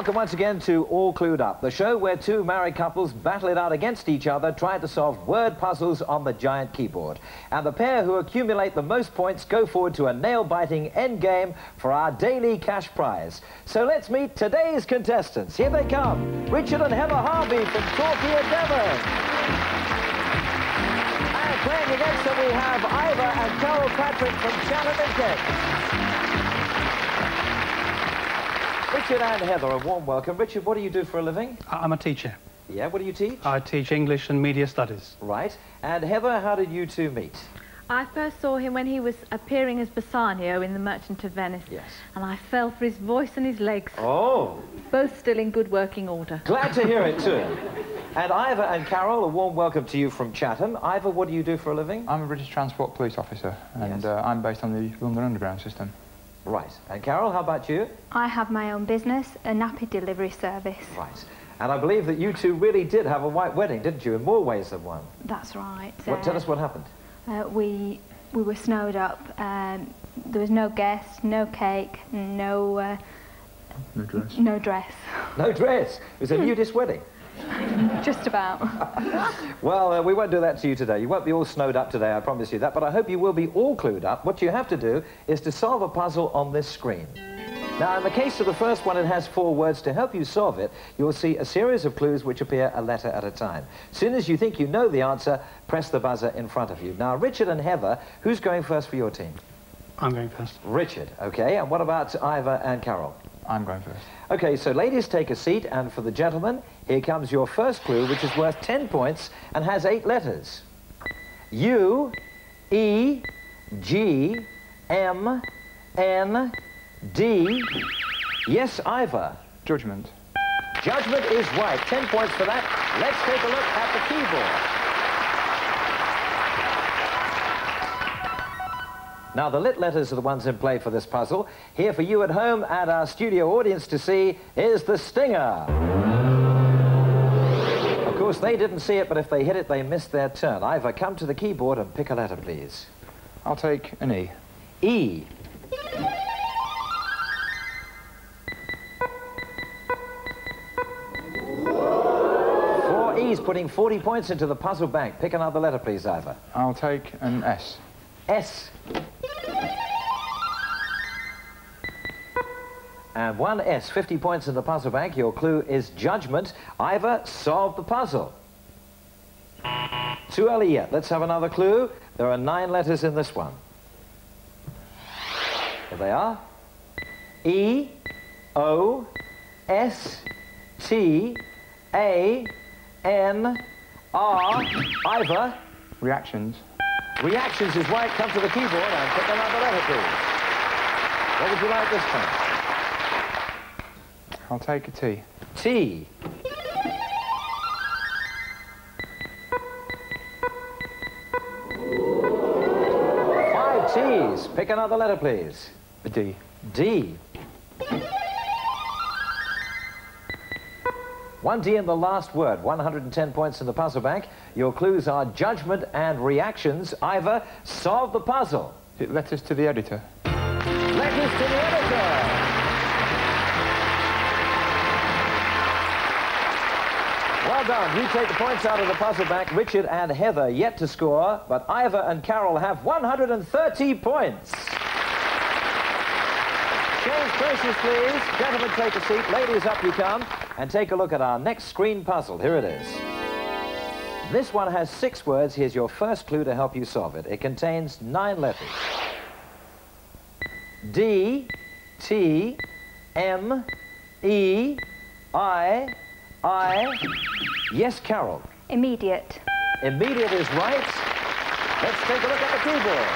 welcome once again to All Clued Up, the show where two married couples battle it out against each other trying to solve word puzzles on the giant keyboard. And the pair who accumulate the most points go forward to a nail-biting end game for our daily cash prize. So let's meet today's contestants. Here they come, Richard and Heather Harvey from Torquay Devon. And playing against them we have Ivor and Carol Patrick from Chatham Richard and Heather, a warm welcome. Richard, what do you do for a living? I'm a teacher. Yeah, what do you teach? I teach English and media studies. Right. And Heather, how did you two meet? I first saw him when he was appearing as Bassanio in The Merchant of Venice. Yes. And I fell for his voice and his legs. Oh. Both still in good working order. Glad to hear it, too. and Ivor and Carol, a warm welcome to you from Chatham. Ivor, what do you do for a living? I'm a British Transport Police Officer, and Yes. uh, I'm based on the London Underground system. Right. And Carol, how about you? I have my own business, a nappy delivery service. Right. And I believe that you two really did have a white wedding, didn't you, in more ways than one? That's right. What, Uh, tell us what happened. uh, we we were snowed up. Um, there was no guests, no cake, no uh, No dress. no dress. No dress. It was a nudist wedding. Just about. Well, uh, we won't do that to you today. You won't be all snowed up today, I promise you that. But I hope you will be all clued up. What you have to do is to solve a puzzle on this screen. Now, in the case of the first one, it has four words. To help you solve it, you'll see a series of clues which appear a letter at a time. As soon as you think you know the answer, press the buzzer in front of you. Now, Richard and Heather, who's going first for your team? I'm going first. Richard, okay. And what about Ivor and Carol? I'm going first. Okay, so ladies, take a seat, and for the gentlemen, here comes your first clue, which is worth 10 points and has eight letters. U, E, G, M, N, D. Yes, Ivor. Judgment. Judgment is right. 10 points for that. Let's take a look at the keyboard. Now, the lit letters are the ones in play for this puzzle. Here for you at home and our studio audience to see is the stinger. Of course, they didn't see it, but if they hit it, they missed their turn. Ivor, come to the keyboard and pick a letter, please. I'll take an E. E. Four E's putting 40 points into the puzzle bank. Pick another letter, please, Ivor. I'll take an S. S. And one S, 50 points in the puzzle bank. Your clue is judgment. Ivor, solve the puzzle. Too early yet. Let's have another clue. There are nine letters in this one. Here they are. E, O, S, T, A, N, R. Ivor, Reactions. Reactions is right. Come to the keyboard and pick another letter, please. What would you like this time? I'll take a T. T. Five T's. Pick another letter, please. A D. D. One D in the last word, 110 points in the puzzle bank. Your clues are judgment and reactions. Ivor, solve the puzzle. Letters to the editor? Letters to the editor. You take the points out of the puzzle back. Richard and Heather yet to score, but Ivor and Carol have 130 points. Change places, please. Gentlemen, take a seat. Ladies, up you come. And take a look at our next screen puzzle. Here it is. This one has six words. Here's your first clue to help you solve it. It contains nine letters. D, T, M, E, I, I. Yes, Carol. Immediate. Immediate is right. Let's take a look at the keyboard.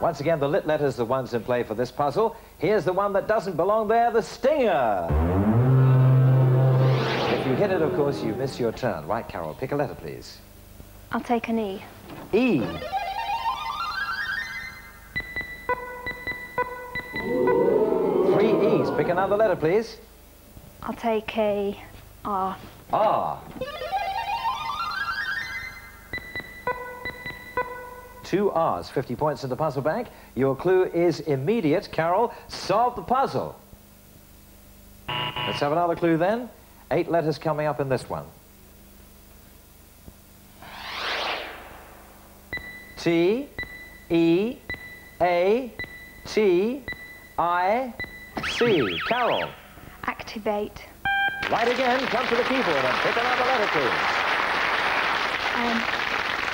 Once again, the lit letters are the ones in play for this puzzle. Here's the one that doesn't belong there, the stinger. If you hit it, of course, you miss your turn. Right, Carol, pick a letter, please. I'll take an E. E. Pick another letter, please. I'll take a R. R. two R's. 50 points in the puzzle bank. Your clue is immediate. Carol, solve the puzzle. Let's have another clue then. Eight letters coming up in this one. T, E, A, T, I, C. Carol. Activate. Right again, come to the keyboard and pick another letter, please. Um,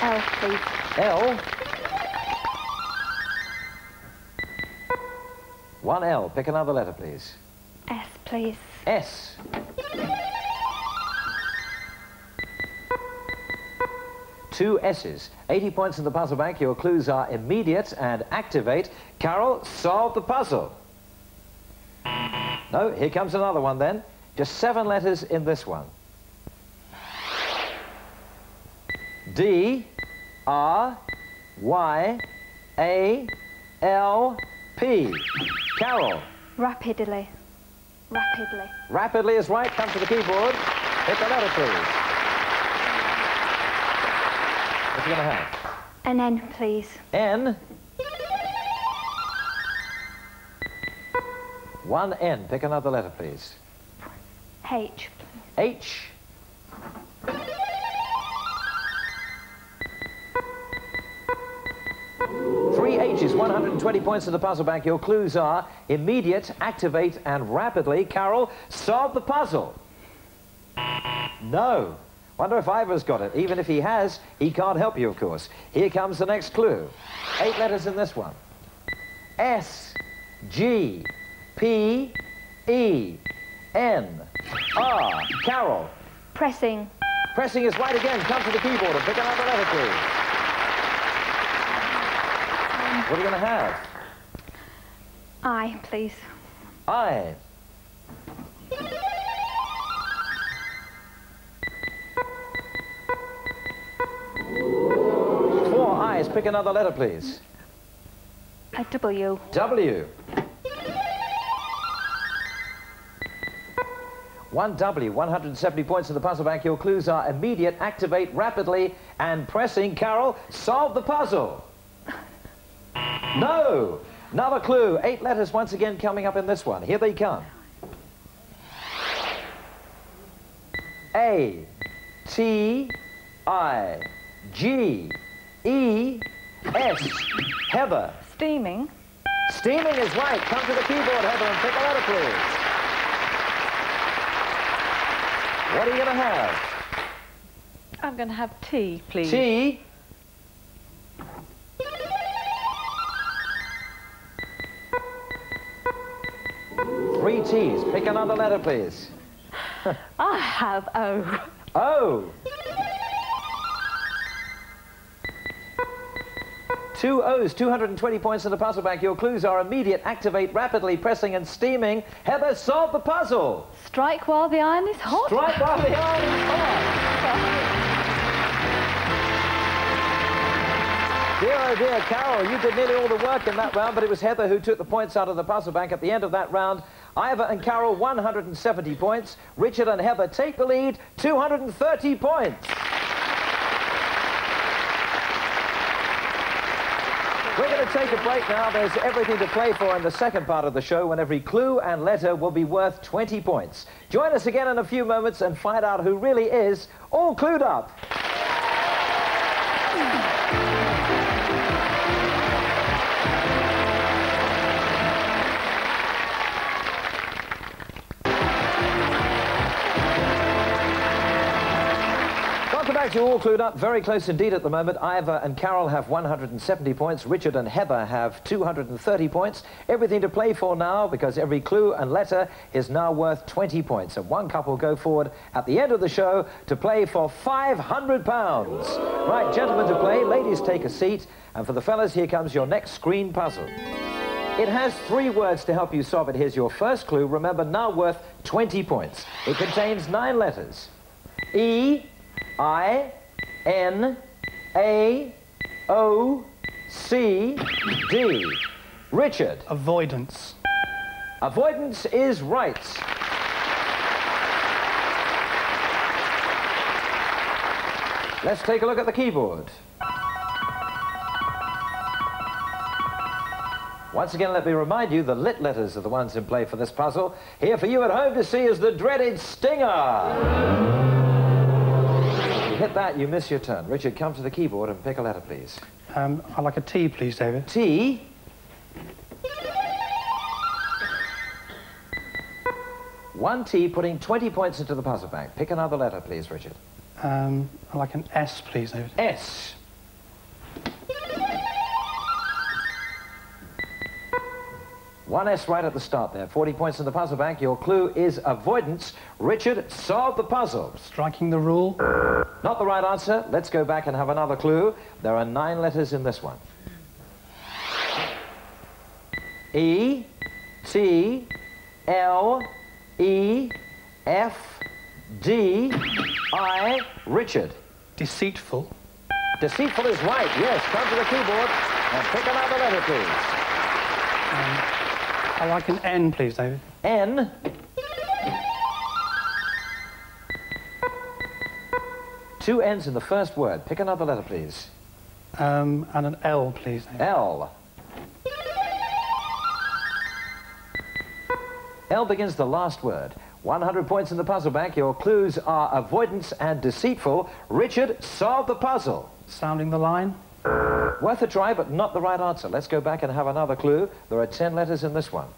L, please. L. One L. Pick another letter, please. S, please. S. Two S's. 80 points in the puzzle bank. Your clues are immediate and activate. Carol, solve the puzzle. No, here comes another one then. Just seven letters in this one. D, R, Y, A, L, P. Carol. Rapidly. Rapidly. Rapidly is right. Come to the keyboard. Hit the letter, please. What are you going to have? An N, please. N. One N. Pick another letter, please. H, H. Three H's, 120 points in the puzzle bank. Your clues are immediate, activate, and rapidly. Carol, solve the puzzle. No. Wonder if Ivor's got it. Even if he has, he can't help you, of course. Here comes the next clue. Eight letters in this one. S, G, P, E, N, R. Carol. Pressing. Pressing is right again. Come to the keyboard and pick another letter, please. What are you going to have? I, please. I. Four eyes. Pick another letter, please. A W. W. One W, 170 points in the puzzle bank. Your clues are immediate, activate rapidly, and pressing. Carol, solve the puzzle. No. Another clue. Eight letters once again coming up in this one. Here they come. A, T, I, G, E, S. Heather. Steaming. Steaming is right. Come to the keyboard, Heather, and pick a letter, please. What are you going to have? I'm going to have tea, please. Tea? Three T's. Pick another letter, please. I have O. O. Oh. Two O's, 220 points in the puzzle bank. Your clues are immediate, activate, rapidly, pressing, and steaming. Heather, solve the puzzle. Strike while the iron is hot. Strike while the iron is hot. Dear, oh dear, Carol, you did nearly all the work in that round, but it was Heather who took the points out of the puzzle bank at the end of that round. Ivor and Carol, 170 points. Richard and Heather take the lead, 230 points. We're going to take a break now. There's everything to play for in the second part of the show when every clue and letter will be worth 20 points. Join us again in a few moments and find out who really is all clued up. To All Clued Up. Very close indeed at the moment. Ivor and Carol have 170 points. Richard and Heather have 230 points. Everything to play for now because every clue and letter is now worth 20 points. And one couple go forward at the end of the show to play for 500 pounds. Right, gentlemen to play. Ladies, take a seat. And for the fellas, here comes your next screen puzzle. It has three words to help you solve it. Here's your first clue. Remember, now worth 20 points. It contains nine letters. E, I, N, A, O, C, D. Richard, Avoidance. avoidance is right. Let's take a look at the keyboard. Once again, let me remind you, the lit letters are the ones in play for this puzzle. Here for you at home to see is the dreaded stinger. Hit that, you miss your turn. Richard, come to the keyboard and pick a letter, please. Um, I'd like a T, please, David. T. One T putting 20 points into the puzzle bank. Pick another letter, please, Richard. Um, I'd like an S, please, David. S. One S right at the start there. 40 points in the puzzle bank. Your clue is avoidance. Richard, solve the puzzle. Striking the rule. Not the right answer. Let's go back and have another clue. There are nine letters in this one. E, T, L, E, F, D, I, Richard. Deceitful. Deceitful is right. Yes, come to the keyboard and pick another letter, please. Um, I'd like an N, please, David. N. Two N's in the first word. Pick another letter, please. Um, and an L, please, David. L. L begins the last word. 100 points in the puzzle bank. Your clues are avoidance and deceitful. Richard, solve the puzzle. Sounding the line. Worth a try, but not the right answer. Let's go back and have another clue. There are 10 letters in this one.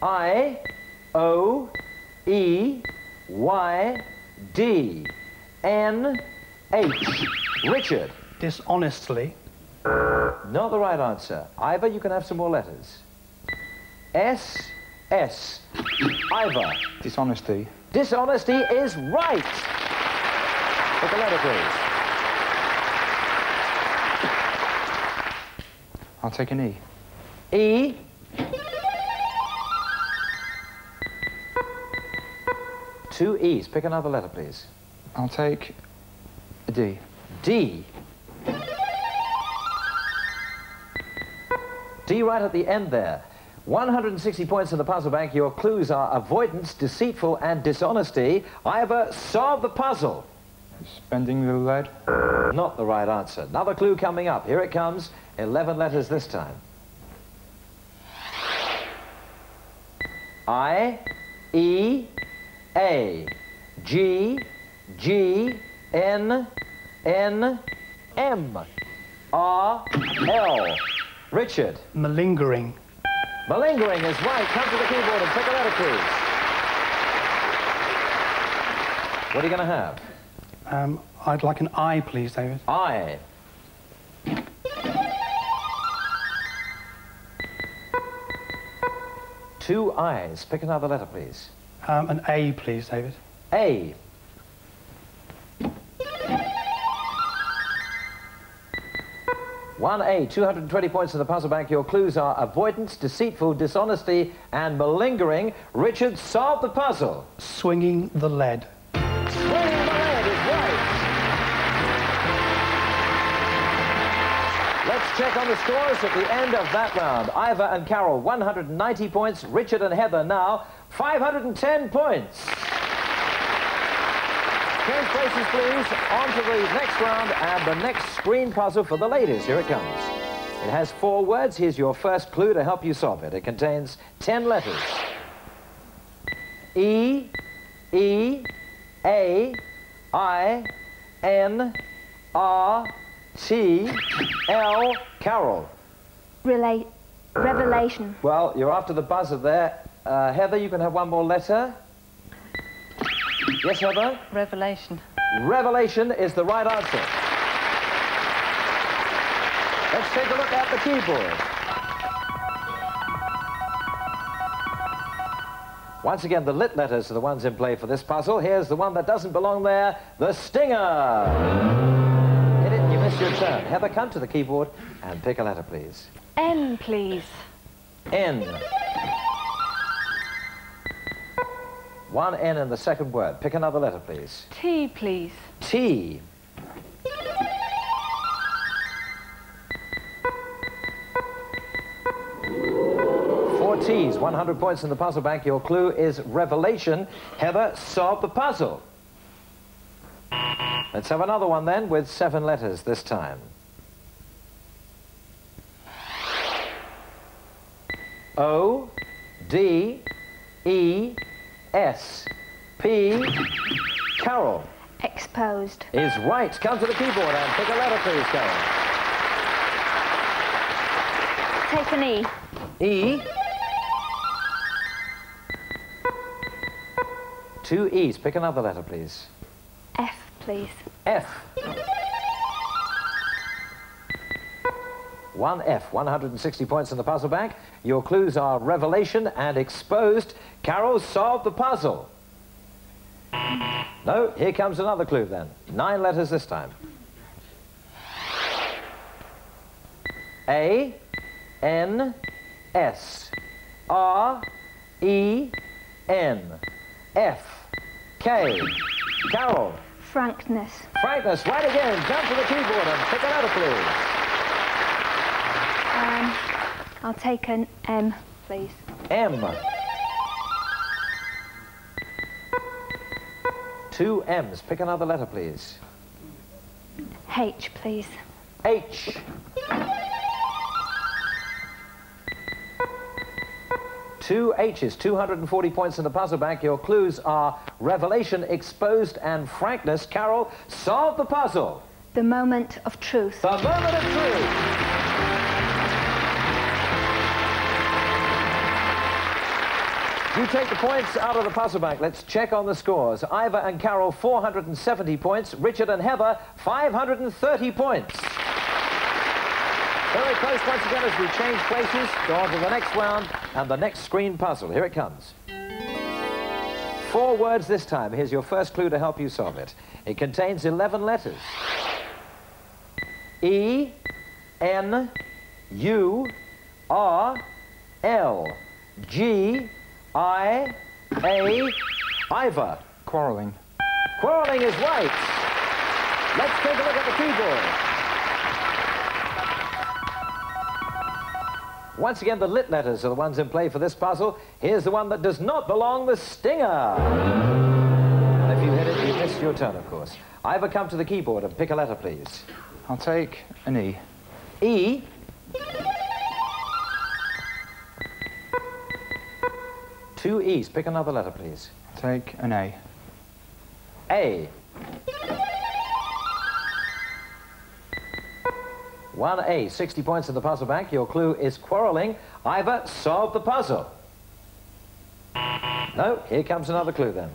I, O, E, Y, D, N, H. Richard. Dishonestly. Not the right answer. Ivor, you can have some more letters. S, S. Ivor. Dishonesty. Dishonesty is right. Pick a letter, please. I'll take an E. E. Two E's. Pick another letter, please. I'll take a D. D. D right at the end there. 160 points in the puzzle bank. Your clues are avoidance, deceitful, and dishonesty. Ivor, solve the puzzle. Spending the lead. Not the right answer. Another clue coming up. Here it comes. 11 letters this time. I, E, A, G, G, N, N, M, R, L. Richard. Malingering. Malingering is right. Come to the keyboard and pick a letter, please. What are you going to have? Um, I'd like an I, please, David. I. Two I's. Pick another letter, please. Um, an A, please, David. A. One A, 220 points in the puzzle bank. Your clues are avoidance, deceitful, dishonesty, and malingering. Richard, solve the puzzle. Swinging the lead. Check on the scores at the end of that round. Ivor and Carol, 190 points. Richard and Heather now, 510 points. Change places, please. On to the next round and the next screen puzzle for the ladies. Here it comes. It has four words. Here's your first clue to help you solve it. It contains 10 letters. E, E, A, I, N, R, T, L, Carol. Relate. Revelation. Well, you're after the buzzer there. Uh, Heather, you can have one more letter. Yes, Heather? Revelation. Revelation is the right answer. Let's take a look at the keyboard. Once again, the lit letters are the ones in play for this puzzle. Here's the one that doesn't belong there, the stinger. Hit it and you miss your turn. Heather, come to the keyboard and pick a letter, please. N, please. N. One N in the second word. Pick another letter, please. T, please. T. Four T's, 100 points in the puzzle bank. Your clue is revelation. Heather, solve the puzzle. Let's have another one then with seven letters this time. O, D, E, S, P, Carol. Exposed. Is right. Come to the keyboard and pick a letter, please, Carol. Take an E. E. Two E's. Pick another letter, please. Please. F. One F, 160 points in the puzzle bank. Your clues are revelation and exposed. Carol solved the puzzle. No, here comes another clue then. Nine letters this time. A, N, S, R, E, N, F, K. Carol. Frankness. Frankness, right again. Jump to the keyboard and pick a letter, please. Um, I'll take an M, please. M. Two M's. Pick another letter, please. H, please. H. Two H's, 240 points in the puzzle bank. Your clues are revelation, exposed, and frankness. Carol, solve the puzzle. The moment of truth. The moment of truth. You take the points out of the puzzle bank. Let's check on the scores. Ivor and Carol, 470 points. Richard and Heather, 530 points. Very close once again as we change places. Go on to the next round and the next screen puzzle. Here it comes. Four words this time. Here's your first clue to help you solve it. It contains 11 letters. E, N, U, R, L, G, I, A, Ivor. Quarrelling. Quarrelling is right. Let's take a look at the keyboard. Once again, the lit letters are the ones in play for this puzzle. Here's the one that does not belong, the stinger. And if you hit it, you missed your turn, of course. Ivor, come to the keyboard and pick a letter, please. I'll take an E. E. Two E's. Pick another letter, please. I'll take an A. A. One A, 60 points in the puzzle bank. Your clue is quarrelling. Ivor, solve the puzzle. No, here comes another clue then.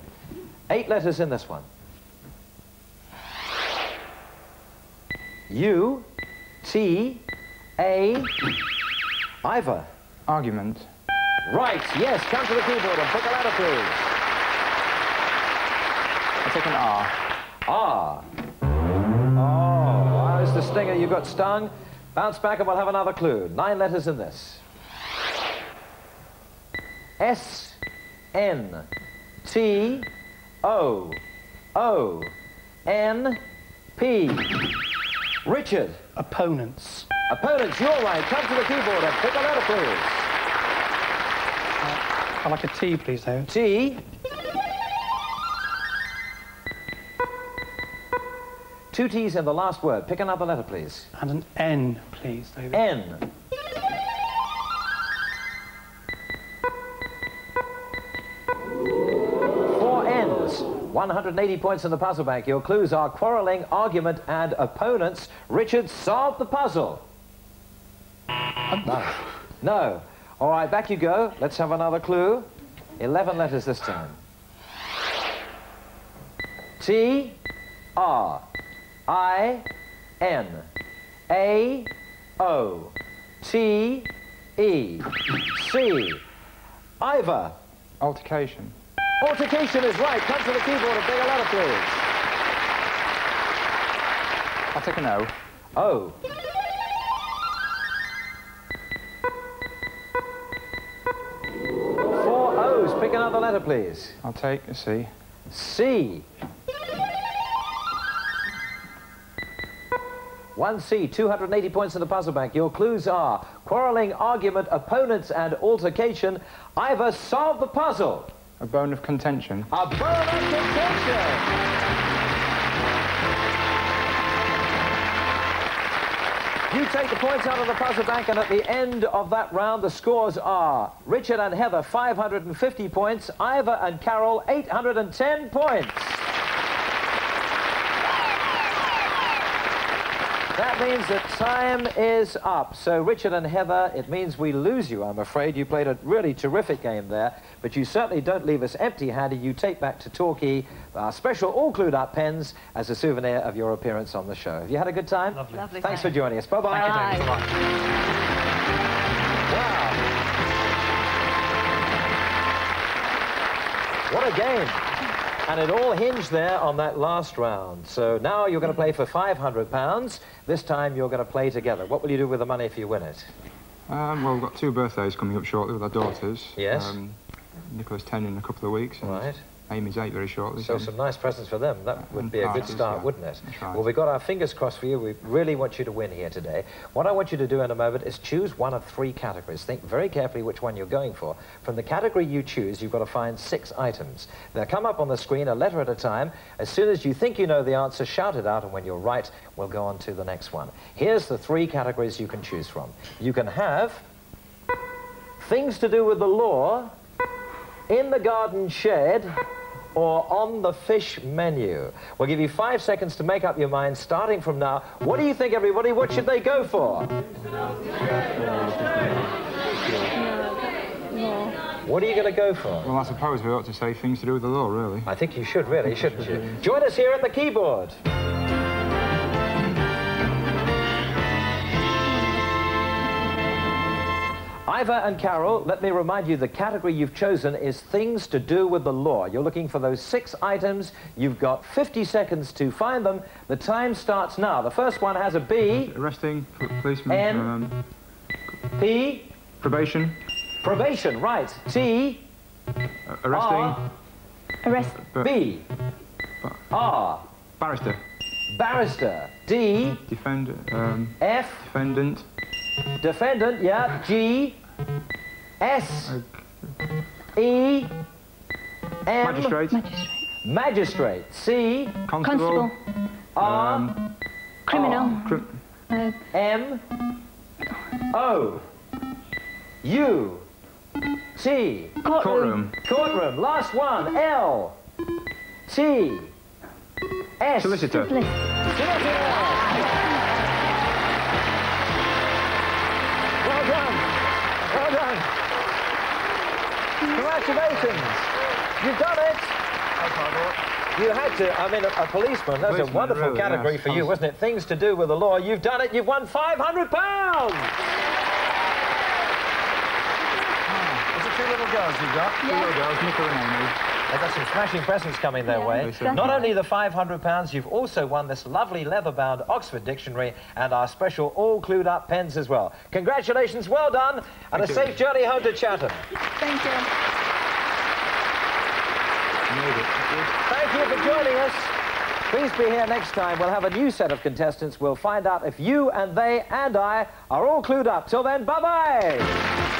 Eight letters in this one. U, T, A, Ivor. Argument. Right, yes, come to the keyboard and pick a letter, please. I'll take an R. Ah. Stinger. You got stung. Bounce back and we'll have another clue. Nine letters in this. S N T O O N P. Richard. Opponents. Opponents, you're right. Come to the keyboard and pick a letter, please. Uh, I'd like a T, please, David. T. Two T's in the last word. Pick another letter, please. And an N, please, David. N. Four N's. 180 points in the puzzle bank. Your clues are quarrelling, argument, and opponents. Richard, solve the puzzle. No. No. All right, back you go. Let's have another clue. 11 letters this time. T, R, I, N, A, O, T, E, C. Ivor. Altercation. Altercation is right. Come to the keyboard and pick a letter, please. I'll take an O. O. Four O's. Pick another letter, please. I'll take a C. C. One C, 280 points in the puzzle bank. Your clues are quarrelling, argument, opponents, and altercation. Ivor, solve the puzzle. A bone of contention. A bone of contention. You take the points out of the puzzle bank, and at the end of that round, the scores are Richard and Heather, 550 points, Ivor and Carol, 810 points. That means that time is up. So, Richard and Heather, it means we lose you, I'm afraid. You played a really terrific game there, but you certainly don't leave us empty-handed. You take back to Torquay our special all-clued-up pens as a souvenir of your appearance on the show. Have you had a good time? Lovely. Lovely. Thanks for joining us. Bye-bye. Thank you, David. Bye. Wow. What a game. And it all hinged there on that last round. So now you're going to play for £500. This time you're going to play together. What will you do with the money if you win it? Um, well, we've got two birthdays coming up shortly with our daughters. Yes. Um, Nicola's 10 in a couple of weeks. and Right. Amy's 8 very shortly. So some nice presents for them. That would be a good start, yeah. wouldn't it? Right. Well, we've got our fingers crossed for you. We really want you to win here today. What I want you to do in a moment is choose one of three categories. Think very carefully which one you're going for. From the category you choose, you've got to find six items. They'll come up on the screen a letter at a time. As soon as you think you know the answer, shout it out, and when you're right, we'll go on to the next one. Here's the three categories you can choose from. You can have things to do with the law, in the garden shed, or on the fish menu. We'll give you five seconds to make up your mind, starting from now. What do you think, everybody? What should they go for? What are you going to go for? Well, I suppose we ought to say things to do with the law, really. I think you should, really, shouldn't you? Join us here at the keyboard. Ivor and Carol, let me remind you the category you've chosen is things to do with the law. You're looking for those six items. You've got 50 seconds to find them. The time starts now. The first one has a B, Arresting, p- policeman, N. um, P, probation, probation, right. T, arresting, R, Arrest. b- B, R, barrister, barrister, D, defend, um, F, defendant, defendant, yeah, G, S, E, M, magistrate, Magistrate. magistrate, C, constable, Constable. R, um, Criminal. crim- Uh, M, O, U, T, courtroom. courtroom, courtroom, last one, L, T, S, solicitor. Solicitor. Well Congratulations. You've done it. You had to. I mean, a, a policeman, that's a wonderful really, category yes. for you, wasn't it? Things to do with the law. You've done it. You've won £500. Is it two little girls you've got? Two little girls, Nicola and Amy. They've got some smashing presents coming their Yeah, way. exactly. Not only the £500, you've also won this lovely leather-bound Oxford Dictionary and our special all-clued-up pens as well. Congratulations, well done, and a you. safe journey home to Chatham. Thank you. Thank you for joining us. Please be here next time. We'll have a new set of contestants. We'll find out if you and they and I are all clued up. Till then, bye-bye.